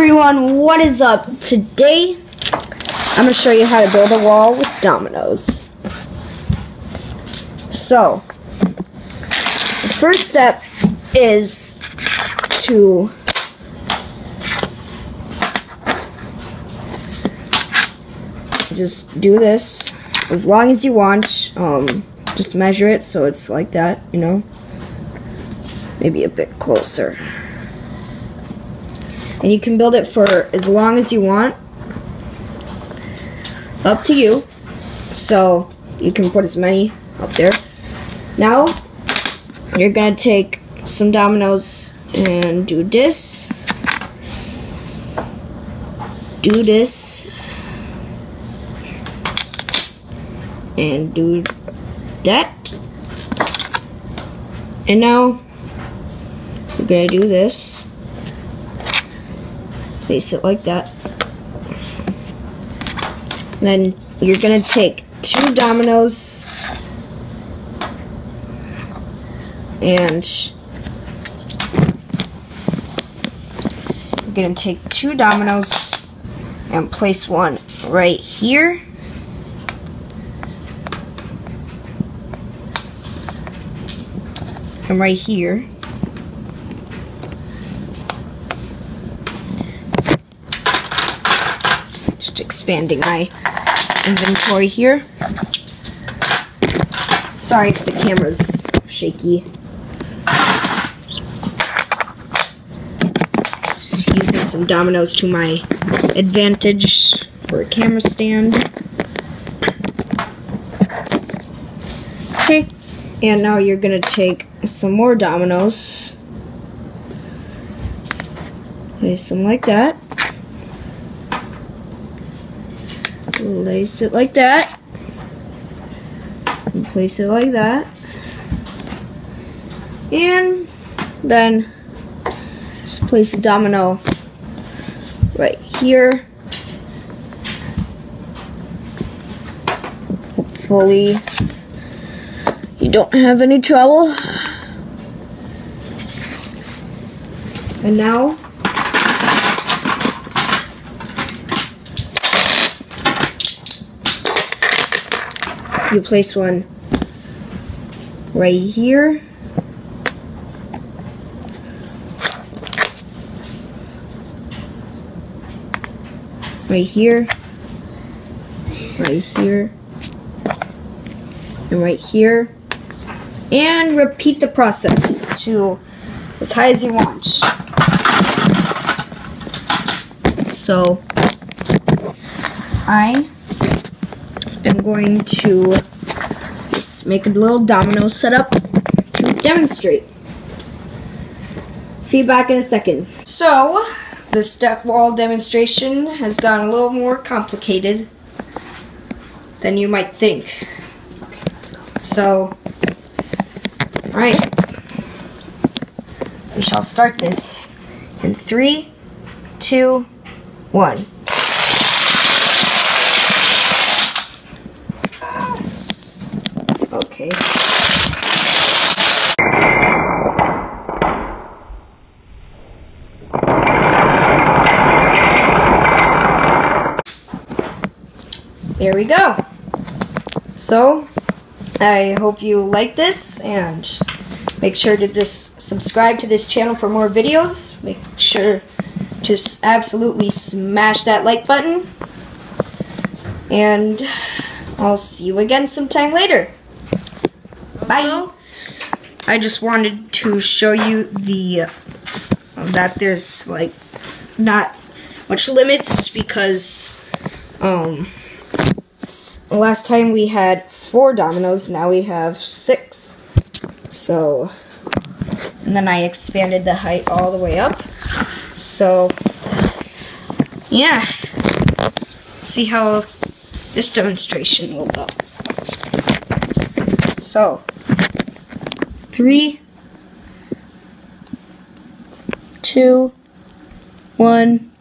everyone, what is up? Today, I'm going to show you how to build a wall with dominoes. So, the first step is to just do this as long as you want. Um, just measure it so it's like that, you know. Maybe a bit closer and you can build it for as long as you want. Up to you. So you can put as many up there. Now you're gonna take some dominoes and do this. Do this. And do that. And now you're gonna do this place it like that. then you're gonna take two dominoes and you're gonna take two dominoes and place one right here and right here expanding my inventory here. Sorry if the camera's shaky. Just using some dominoes to my advantage for a camera stand. Okay, and now you're gonna take some more dominoes. Place them like that. Place it like that. And place it like that. And then just place a domino right here. Hopefully you don't have any trouble. And now you place one right here. Right here. Right here. And right here. And repeat the process to as high as you want. So, I am going to just make a little domino setup to demonstrate. See you back in a second. So, the step wall demonstration has gotten a little more complicated than you might think. So, alright. We shall start this in three, two, one. Okay. There we go. So, I hope you like this and make sure to this subscribe to this channel for more videos. Make sure to absolutely smash that like button. And I'll see you again sometime later. Bye. I just wanted to show you the uh, that there's like not much limits because um last time we had four dominoes now we have six. So and then I expanded the height all the way up. So yeah. See how this demonstration will go. So three, two, one.